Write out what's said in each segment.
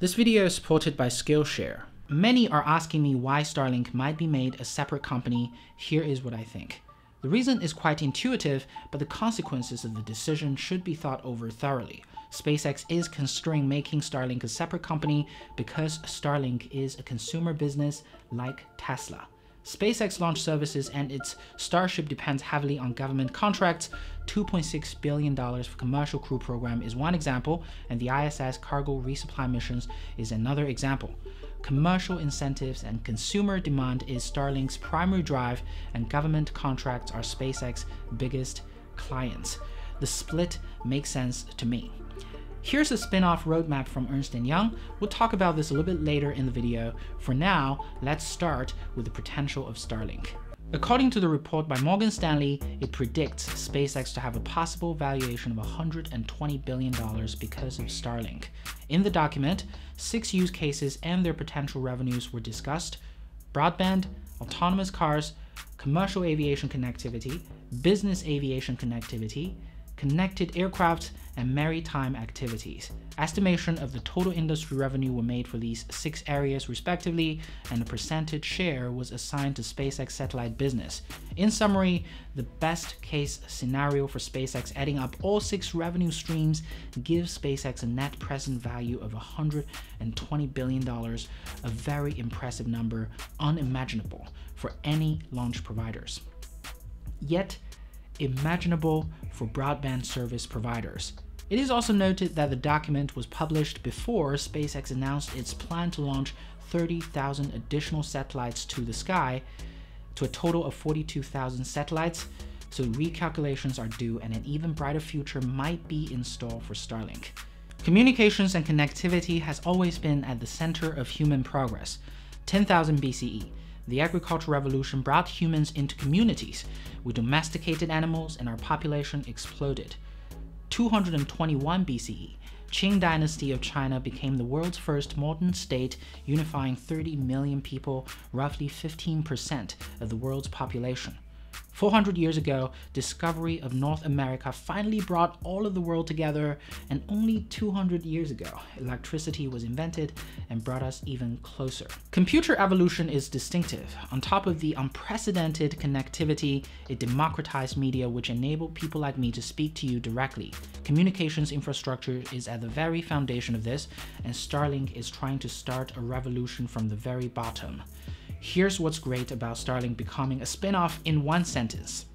This video is supported by Skillshare. Many are asking me why Starlink might be made a separate company. Here is what I think. The reason is quite intuitive, but the consequences of the decision should be thought over thoroughly. SpaceX is considering making Starlink a separate company because Starlink is a consumer business like Tesla. SpaceX launch services and its Starship depends heavily on government contracts. $2.6 billion for commercial crew program is one example, and the ISS cargo resupply missions is another example. Commercial incentives and consumer demand is Starlink's primary drive, and government contracts are SpaceX's biggest clients. The split makes sense to me. Here's a spin-off roadmap from Ernst & Young. We'll talk about this a little bit later in the video. For now, let's start with the potential of Starlink. According to the report by Morgan Stanley, it predicts SpaceX to have a possible valuation of $120 billion because of Starlink. In the document, six use cases and their potential revenues were discussed broadband, autonomous cars, commercial aviation connectivity, business aviation connectivity, connected aircraft, and maritime activities. Estimation of the total industry revenue were made for these six areas respectively, and a percentage share was assigned to SpaceX satellite business. In summary, the best case scenario for SpaceX adding up all six revenue streams gives SpaceX a net present value of $120 billion, a very impressive number, unimaginable for any launch providers. Yet, imaginable for broadband service providers. It is also noted that the document was published before SpaceX announced its plan to launch 30,000 additional satellites to the sky, to a total of 42,000 satellites, so recalculations are due and an even brighter future might be in store for Starlink. Communications and connectivity has always been at the center of human progress. 10,000 BCE, the agricultural revolution brought humans into communities. We domesticated animals and our population exploded. 221 BCE, Qin dynasty of China became the world's first modern state, unifying 30 million people, roughly 15% of the world's population. 400 years ago, discovery of North America finally brought all of the world together, and only 200 years ago, electricity was invented and brought us even closer. Computer evolution is distinctive. On top of the unprecedented connectivity, it democratized media which enabled people like me to speak to you directly. Communications infrastructure is at the very foundation of this, and Starlink is trying to start a revolution from the very bottom. Here's what's great about Starlink becoming a spin-off in one sentence.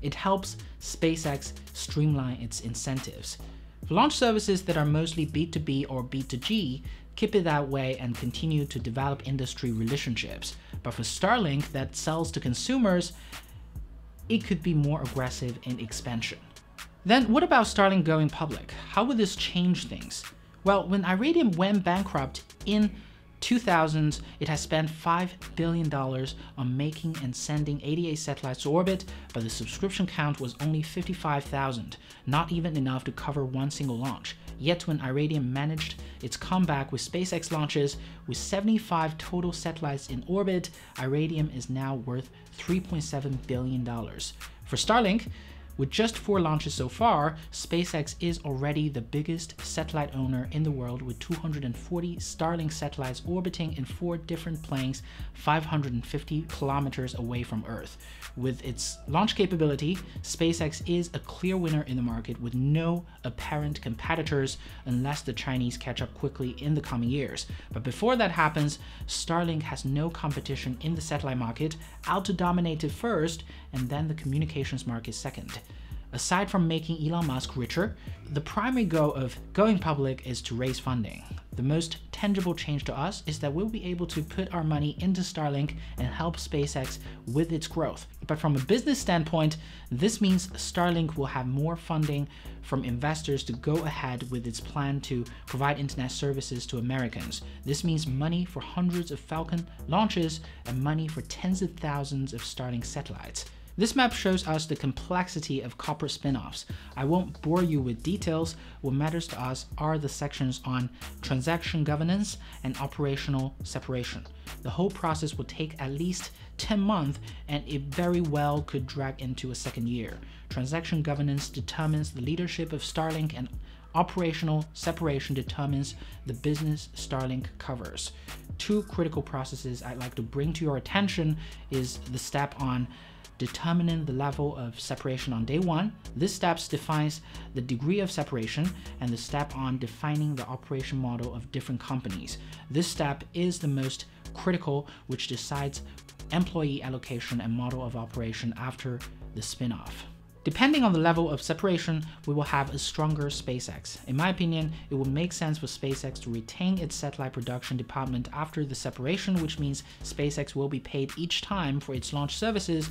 It helps SpaceX streamline its incentives. For launch services that are mostly B2B or B2G, keep it that way and continue to develop industry relationships. But for Starlink that sells to consumers, it could be more aggressive in expansion. Then what about Starlink going public? How would this change things? Well, when Iridium went bankrupt in 2000s, it has spent $5 billion on making and sending 88 satellites to orbit, but the subscription count was only 55,000, not even enough to cover one single launch. Yet when Iridium managed its comeback with SpaceX launches, with 75 total satellites in orbit, Iridium is now worth $3.7 billion. For Starlink, with just four launches so far, SpaceX is already the biggest satellite owner in the world with 240 Starlink satellites orbiting in four different planes 550 kilometers away from Earth. With its launch capability, SpaceX is a clear winner in the market with no apparent competitors unless the Chinese catch up quickly in the coming years. But before that happens, Starlink has no competition in the satellite market, out to dominate it first, and then the communications market second. Aside from making Elon Musk richer, the primary goal of going public is to raise funding. The most tangible change to us is that we'll be able to put our money into Starlink and help SpaceX with its growth. But from a business standpoint, this means Starlink will have more funding from investors to go ahead with its plan to provide internet services to Americans. This means money for hundreds of Falcon launches and money for tens of thousands of Starlink satellites. This map shows us the complexity of corporate spin-offs. I won't bore you with details, what matters to us are the sections on transaction governance and operational separation. The whole process will take at least 10 months and it very well could drag into a second year. Transaction governance determines the leadership of Starlink and Operational separation determines the business Starlink covers. Two critical processes I'd like to bring to your attention is the step on determining the level of separation on day one. This step defines the degree of separation and the step on defining the operation model of different companies. This step is the most critical, which decides employee allocation and model of operation after the spin-off. Depending on the level of separation, we will have a stronger SpaceX. In my opinion, it would make sense for SpaceX to retain its satellite production department after the separation, which means SpaceX will be paid each time for its launch services,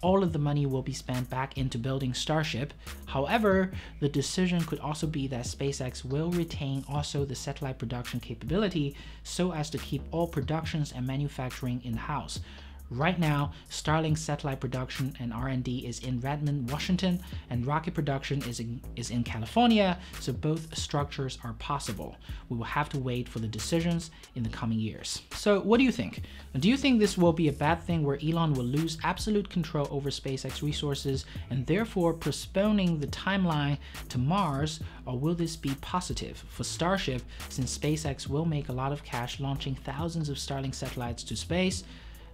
all of the money will be spent back into building Starship. However, the decision could also be that SpaceX will retain also the satellite production capability so as to keep all productions and manufacturing in-house. Right now, Starlink satellite production and R&D is in Redmond, Washington, and rocket production is in, is in California, so both structures are possible. We will have to wait for the decisions in the coming years. So what do you think? Do you think this will be a bad thing where Elon will lose absolute control over SpaceX resources and therefore postponing the timeline to Mars, or will this be positive for Starship since SpaceX will make a lot of cash launching thousands of Starlink satellites to space?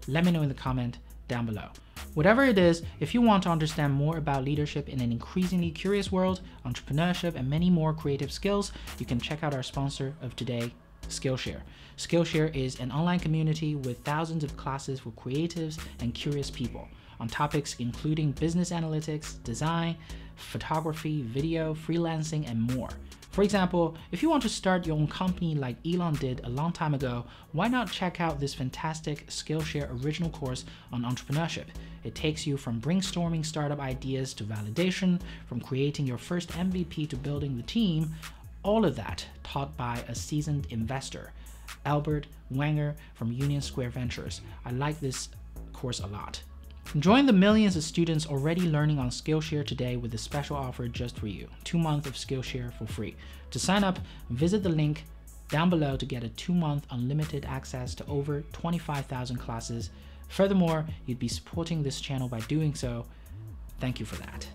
Let me know in the comment down below. Whatever it is, if you want to understand more about leadership in an increasingly curious world, entrepreneurship, and many more creative skills, you can check out our sponsor of today, Skillshare. Skillshare is an online community with thousands of classes for creatives and curious people on topics including business analytics, design, photography, video, freelancing, and more. For example, if you want to start your own company like Elon did a long time ago, why not check out this fantastic Skillshare original course on entrepreneurship? It takes you from brainstorming startup ideas to validation, from creating your first MVP to building the team, all of that taught by a seasoned investor, Albert Wenger from Union Square Ventures. I like this course a lot. Join the millions of students already learning on Skillshare today with a special offer just for you two months of Skillshare for free. To sign up, visit the link down below to get a two month unlimited access to over 25,000 classes. Furthermore, you'd be supporting this channel by doing so. Thank you for that.